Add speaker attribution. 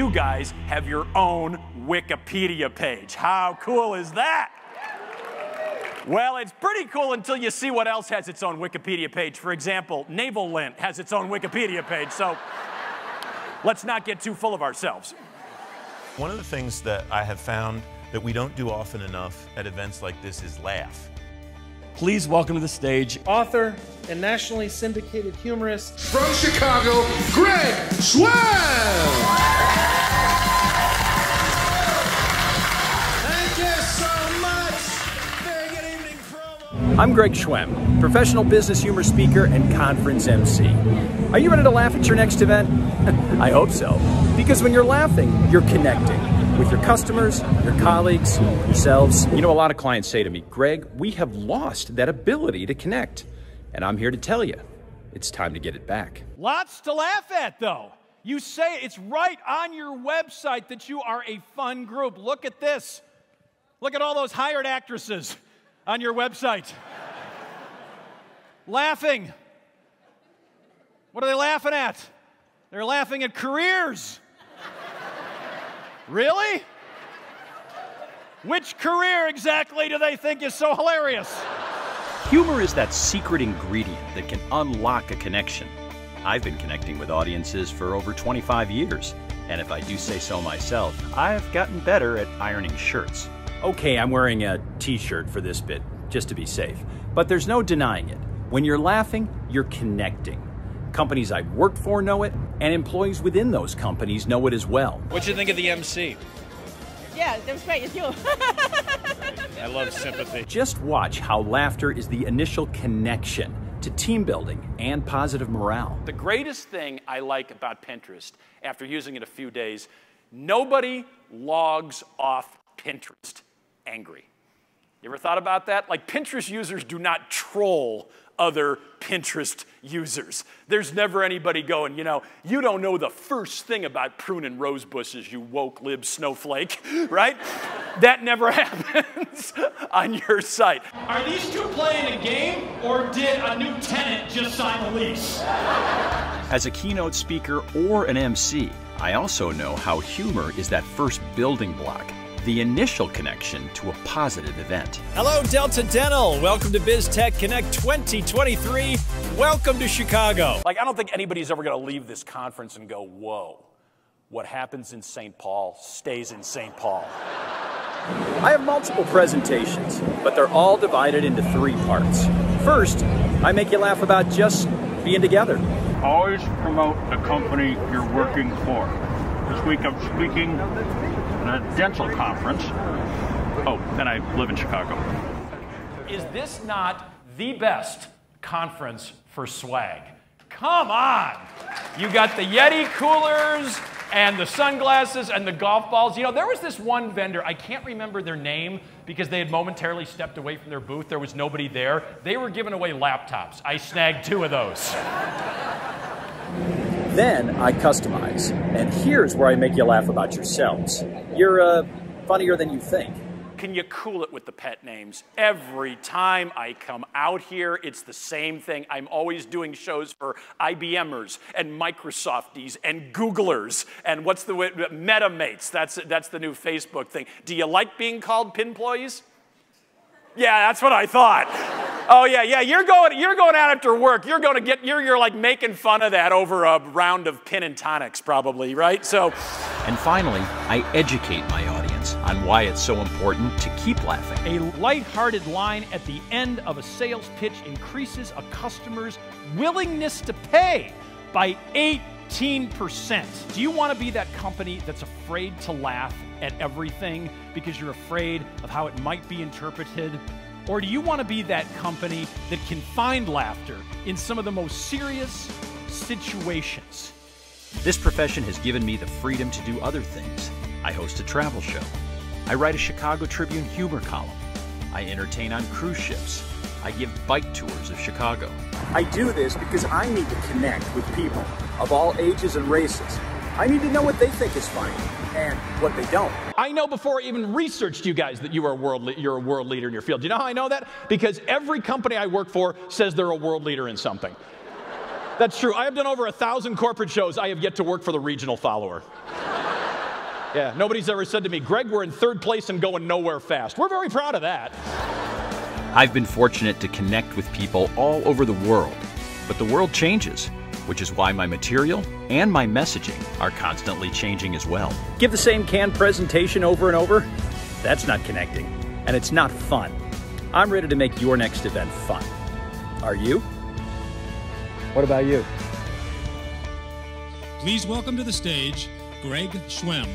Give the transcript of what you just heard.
Speaker 1: you guys have your own Wikipedia page. How cool is that? Well, it's pretty cool until you see what else has its own Wikipedia page. For example, Navel Lint has its own Wikipedia page, so let's not get too full of ourselves.
Speaker 2: One of the things that I have found that we don't do often enough at events like this is laugh.
Speaker 1: Please welcome to the stage
Speaker 3: author and nationally syndicated humorist
Speaker 4: from Chicago, Greg
Speaker 3: Schwem.
Speaker 5: I'm Greg Schwem, professional business humor speaker and conference MC. Are you ready to laugh at your next event? I hope so. Because when you're laughing, you're connecting with your customers, your colleagues, yourselves. You know, a lot of clients say to me, Greg, we have lost that ability to connect. And I'm here to tell you, it's time to get it back.
Speaker 1: Lots to laugh at, though. You say it's right on your website that you are a fun group. Look at this. Look at all those hired actresses on your website. laughing. What are they laughing at? They're laughing at careers. Really? Which career exactly do they think is so hilarious?
Speaker 5: Humor is that secret ingredient that can unlock a connection. I've been connecting with audiences for over 25 years, and if I do say so myself, I've gotten better at ironing shirts. Okay, I'm wearing a t shirt for this bit, just to be safe, but there's no denying it. When you're laughing, you're connecting. Companies I've worked for know it, and employees within those companies know it as well.
Speaker 1: What'd you think of the MC?
Speaker 6: Yeah, that was great. It's you.
Speaker 1: I love sympathy.
Speaker 5: Just watch how laughter is the initial connection to team building and positive morale.
Speaker 1: The greatest thing I like about Pinterest, after using it a few days, nobody logs off Pinterest angry. You ever thought about that? Like, Pinterest users do not troll other Pinterest users. There's never anybody going, you know, you don't know the first thing about pruning rose bushes, you woke lib snowflake, right? that never happens on your site.
Speaker 7: Are these two playing a game or did a new tenant just sign a lease?
Speaker 5: As a keynote speaker or an MC, I also know how humor is that first building block the initial connection to a positive event.
Speaker 8: Hello, Delta Dental. Welcome to BizTech Connect 2023. Welcome to Chicago.
Speaker 1: Like, I don't think anybody's ever going to leave this conference and go, whoa, what happens in St. Paul stays in St. Paul.
Speaker 5: I have multiple presentations, but they're all divided into three parts. First, I make you laugh about just being together.
Speaker 9: Always promote the company you're working for. This week I'm speaking at a dental conference. Oh, and I live in Chicago.
Speaker 1: Is this not the best conference for swag? Come on! You got the Yeti coolers and the sunglasses and the golf balls. You know, there was this one vendor, I can't remember their name because they had momentarily stepped away from their booth. There was nobody there. They were giving away laptops. I snagged two of those.
Speaker 5: Then I customize. And here's where I make you laugh about yourselves. You're uh, funnier than you think.
Speaker 1: Can you cool it with the pet names? Every time I come out here, it's the same thing. I'm always doing shows for IBMers and Microsofties and Googlers and what's the MetaMates. That's, that's the new Facebook thing. Do you like being called pinployees? Yeah, that's what I thought. Oh yeah, yeah. You're going. You're going out after work. You're going to get. You're. You're like making fun of that over a round of pin and tonics, probably, right? So.
Speaker 5: And finally, I educate my audience on why it's so important to keep laughing.
Speaker 8: A light-hearted line at the end of a sales pitch increases a customer's willingness to pay by 18%. Do you want to be that company that's afraid to laugh at everything because you're afraid of how it might be interpreted? Or do you want to be that company that can find laughter in some of the most serious situations?
Speaker 5: This profession has given me the freedom to do other things. I host a travel show. I write a Chicago Tribune humor column. I entertain on cruise ships. I give bike tours of Chicago. I do this because I need to connect with people of all ages and races. I need to know what they think is funny and what they don't.
Speaker 8: I know before I even researched you guys that you are a world le- you're a world leader in your field. Do you know how I know that? Because every company I work for says they're a world leader in something. That's true. I have done over a thousand corporate shows. I have yet to work for the regional follower.
Speaker 10: Yeah, nobody's ever said to me, Greg, we're in third place and going nowhere fast. We're very proud of that.
Speaker 1: I've been fortunate to connect with people all over the world, but the world changes, which is why my material and my messaging are constantly changing as well. Give the same canned presentation over and over? That's not connecting, and it's not fun. I'm ready to make your next event fun. Are you? What about you?
Speaker 11: Please welcome to the stage Greg Schwem.